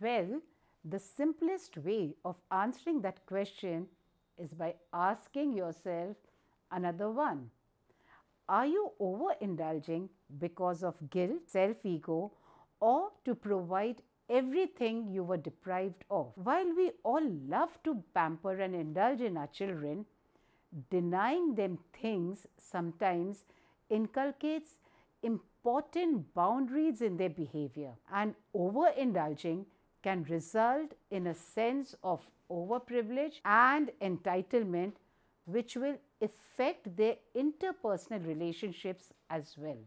Well, the simplest way of answering that question is by asking yourself another one. Are you overindulging because of guilt, self ego, or to provide everything you were deprived of? While we all love to pamper and indulge in our children, denying them things sometimes inculcates important boundaries in their behavior, and overindulging can result in a sense of overprivilege and entitlement which will affect their interpersonal relationships as well.